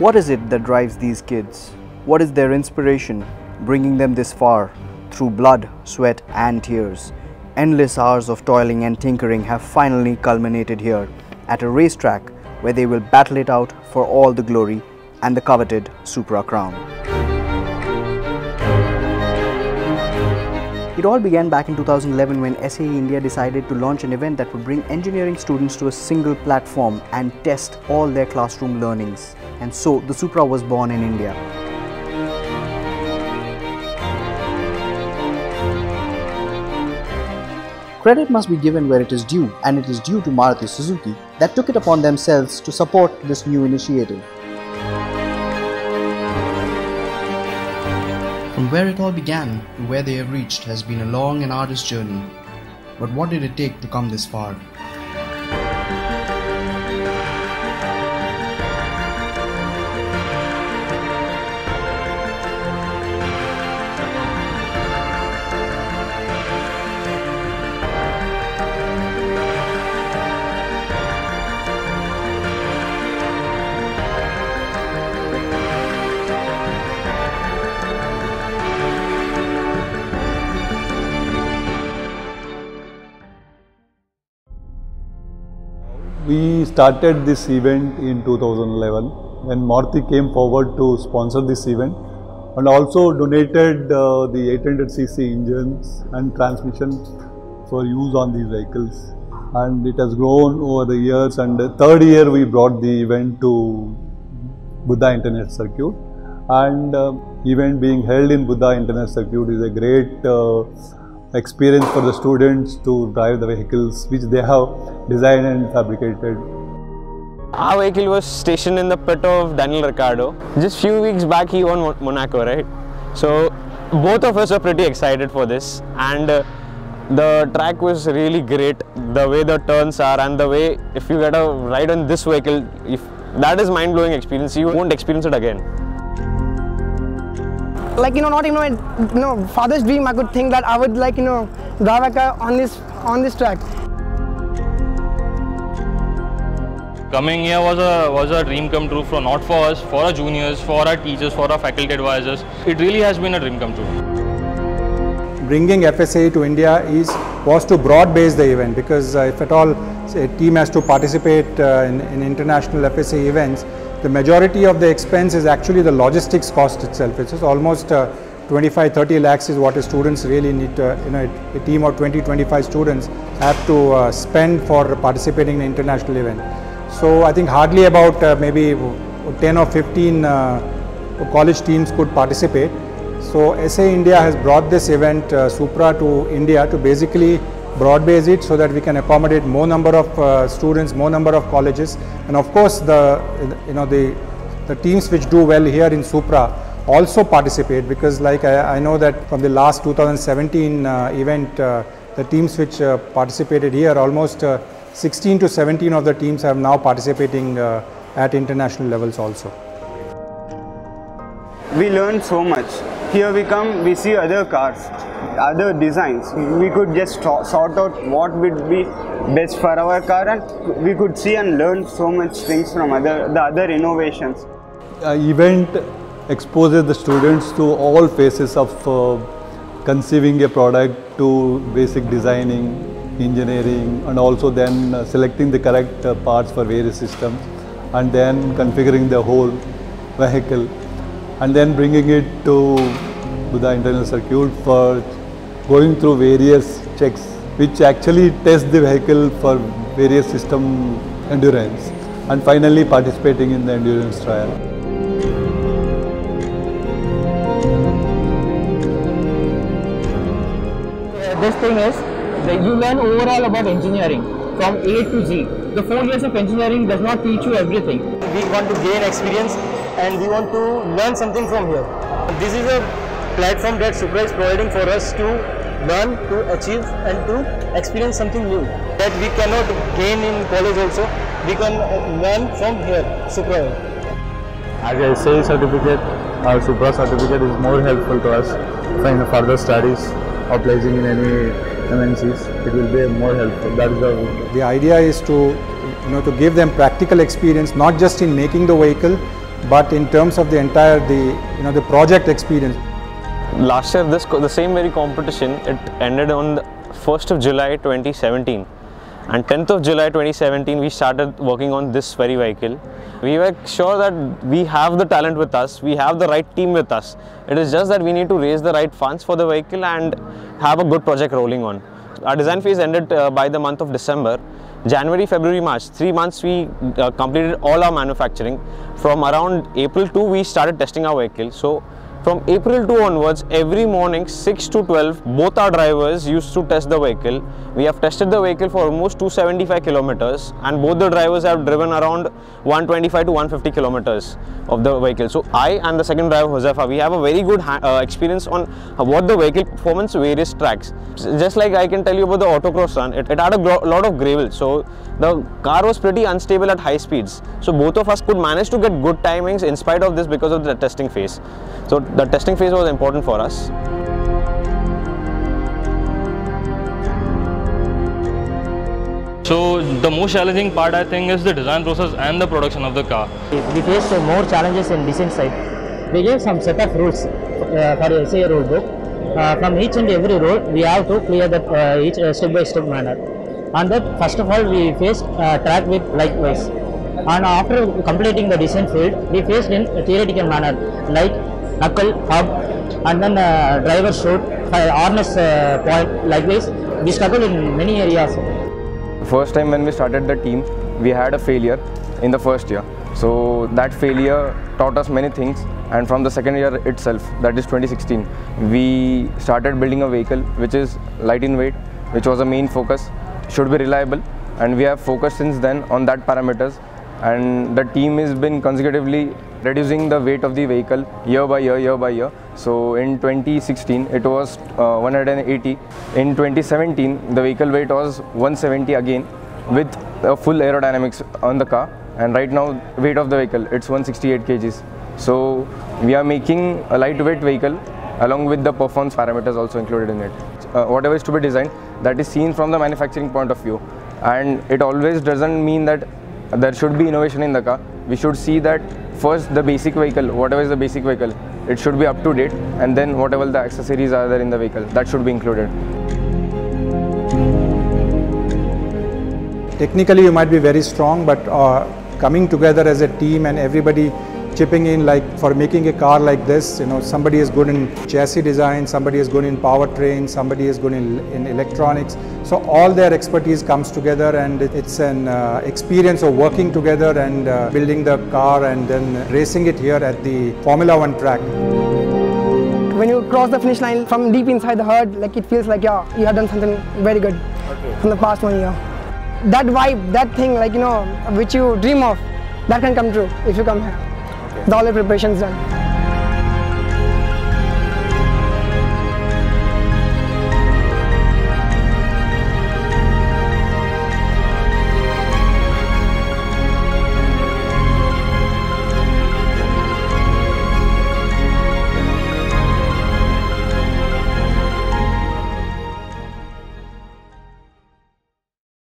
What is it that drives these kids? What is their inspiration, bringing them this far through blood, sweat, and tears? Endless hours of toiling and tinkering have finally culminated here at a racetrack where they will battle it out for all the glory and the coveted Supra crown. It all began back in 2011 when SAE India decided to launch an event that would bring engineering students to a single platform and test all their classroom learnings. And so the Supra was born in India. Credit must be given where it is due, and it is due to Maruti Suzuki that took it upon themselves to support this new initiative. From where it all began to where they have reached has been a long and arduous journey. But what did it take to come this far? We started this event in 2011 when Maruti came forward to sponsor this event and also donated uh, the 800cc engines and transmission for use on these vehicles. And it has grown over the years and the third year we brought the event to Buddh International Circuit and uh, event being held in Buddh International Circuit is a great uh, experience for the students to drive the vehicles which they have designed and fabricated. Our vehicle was stationed in the pit of Daniel Ricciardo. Just few weeks back he won Monaco, right? So both of us are pretty excited for this and uh, the track was really great. The way the turns are and the way if you get a ride on this vehicle, if that is mind-blowing experience, you won't experience it again like you know not even you know father's dream i could think that i would like you know drive a car on this on this track. Coming here was a was a dream come true for not for us for our juniors for our teachers for our faculty advisors. It really has been a dream come true. Bringing fsa to india is was to broad base the event because uh, if at all a team has to participate uh, in, in international fsa events the majority of the expense is actually the logistics cost itself. It's almost uh, 25 30 lakhs is what students really need to, you know, a team of 20 25 students have to uh, spend for participating in an international event. So I think hardly about uh, maybe 10 or 15 uh, college teams could participate. So SAE India has brought this event uh, Supra to India to basically broad base it so that we can accommodate more number of uh, students, more number of colleges and of course the you know the the teams which do well here in Supra also participate because like I, I know that from the last 2017 uh, event uh, the teams which uh, participated here almost uh, 16 to 17 of the teams are now participating uh, at international levels also. We learn so much. Here we come, we see other cars other designs. We could just sort out what would be best for our car and we could see and learn so much things from other the other innovations. Event exposes the students to all phases of uh, conceiving a product to basic designing, engineering and also then uh, selecting the correct uh, parts for various systems and then configuring the whole vehicle and then bringing it to the internal circuit for going through various checks which actually test the vehicle for various system endurance and finally participating in the endurance trial. Uh, this thing is that you learn overall about engineering from A to Z. The four years of engineering does not teach you everything. We want to gain experience and we want to learn something from here. This is a platform that Supra is providing for us to learn, to achieve and to experience something new that we cannot gain in college also. We can learn from here, Supra. As a SAE certificate, our Supra certificate is more helpful to us for further studies or placing in any MNCs. It will be more helpful. That is the the idea is to you know to give them practical experience not just in making the vehicle but in terms of the entire the you know the project experience. Last year, this the same very competition it ended on the 1st of July 2017 and 10th of July 2017 we started working on this very vehicle. We were sure that we have the talent with us, we have the right team with us. It is just that we need to raise the right funds for the vehicle and have a good project rolling on. Our design phase ended uh, by the month of December. January, February, March, three months we uh, completed all our manufacturing. From around April 2 we started testing our vehicle. So from April 2 onwards, every morning 6 to 12, both our drivers used to test the vehicle. We have tested the vehicle for almost 275 kilometers and both the drivers have driven around 125 to 150 kilometers of the vehicle. So I and the second driver Josefa, we have a very good uh, experience on what the vehicle performance various tracks. Just like I can tell you about the autocross run, it, it had a lot of gravel. So the car was pretty unstable at high speeds. So both of us could manage to get good timings in spite of this because of the testing phase. So the testing phase was important for us. So the most challenging part I think is the design process and the production of the car. We faced more challenges in design side. We gave some set of rules uh, for say a rule book. Uh, from each and every rule we have to clear that uh, each uh, step by step manner. And that first of all we faced uh, track with likewise. And after completing the design field, we faced in a theoretical manner like knuckle, hub, and then uh, driver shoot, harness uh, point like this. We struggled in many areas. First time when we started the team, we had a failure in the first year. So that failure taught us many things and from the second year itself, that is 2016, we started building a vehicle which is light in weight, which was a main focus, should be reliable and we have focused since then on that parameters and the team has been consecutively reducing the weight of the vehicle year by year, year by year. So in 2016 it was uh, 180. In 2017 the vehicle weight was 170 again with a full aerodynamics on the car and right now weight of the vehicle it's 168 kgs. So we are making a lightweight vehicle along with the performance parameters also included in it. Uh, whatever is to be designed that is seen from the manufacturing point of view and it always doesn't mean that there should be innovation in the car. We should see that first the basic vehicle, whatever is the basic vehicle, it should be up to date and then whatever the accessories are there in the vehicle, that should be included. Technically you might be very strong but uh, coming together as a team and everybody chipping in like for making a car like this, you know, somebody is good in chassis design, somebody is good in powertrain, somebody is good in, in electronics. So all their expertise comes together and it's an uh, experience of working together and uh, building the car and then racing it here at the Formula One track. When you cross the finish line from deep inside the heart, like it feels like yeah, you have done something very good okay. from the past one year. That vibe, that thing, like you know, which you dream of, that can come true if you come here. The all the preparations done.